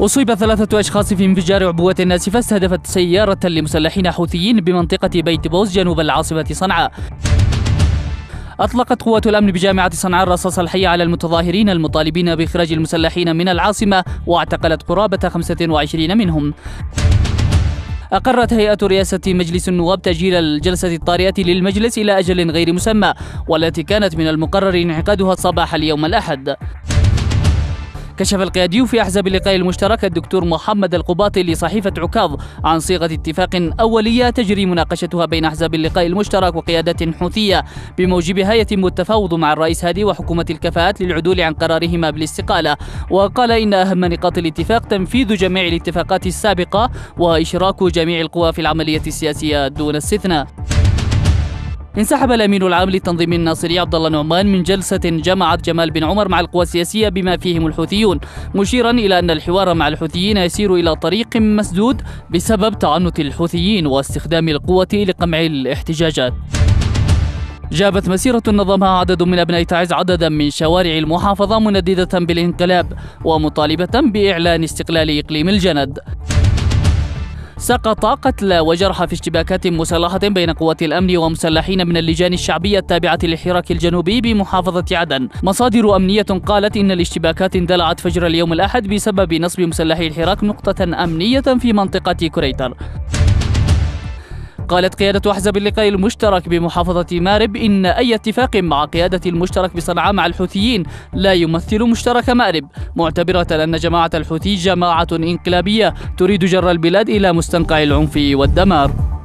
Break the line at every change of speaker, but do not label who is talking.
أصيب ثلاثة أشخاص في انفجار عبوة ناسفة استهدفت سيارة لمسلحين حوثيين بمنطقة بيت بوز جنوب العاصمة صنعاء. أطلقت قوات الأمن بجامعة صنعاء الرصاص الحي على المتظاهرين المطالبين بإخراج المسلحين من العاصمة واعتقلت قرابة 25 منهم. أقرت هيئة رئاسة مجلس النواب تأجيل الجلسة الطارئة للمجلس إلى أجل غير مسمى والتي كانت من المقرر انعقادها صباح اليوم الأحد. كشف القيادي في أحزاب اللقاء المشترك الدكتور محمد القباطي لصحيفة عكاظ عن صيغة اتفاق أولية تجري مناقشتها بين أحزاب اللقاء المشترك وقيادة حوثية بموجبها يتم التفاوض مع الرئيس هادي وحكومة الكفاءات للعدول عن قرارهما بالاستقالة. وقال إن أهم نقاط الاتفاق تنفيذ جميع الاتفاقات السابقة وإشراك جميع القوى في العملية السياسية دون استثناء. انسحب الأمين العام للتنظيم الناصري عبد الله نعمان من جلسة جمعت جمال بن عمر مع القوى السياسية بما فيهم الحوثيون مشيرا إلى أن الحوار مع الحوثيين يسير إلى طريق مسدود بسبب تعنت الحوثيين واستخدام القوة لقمع الاحتجاجات. جابت مسيرة نظمها عدد من أبناء تعز عددا من شوارع المحافظة منددة بالانقلاب ومطالبة بإعلان استقلال إقليم الجند. سقط قتلى وجرحى في اشتباكات مسلحة بين قوات الأمن ومسلحين من اللجان الشعبية التابعة للحراك الجنوبي بمحافظة عدن. مصادر أمنية قالت إن الاشتباكات اندلعت فجر اليوم الأحد بسبب نصب مسلحي الحراك نقطة أمنية في منطقة كريتر. قالت قيادة أحزاب اللقاء المشترك بمحافظة مارب إن أي اتفاق مع قيادة المشترك بصنعاء مع الحوثيين لا يمثل مشترك مارب معتبرة أن جماعة الحوثي جماعة إنقلابية تريد جر البلاد إلى مستنقع العنف والدمار.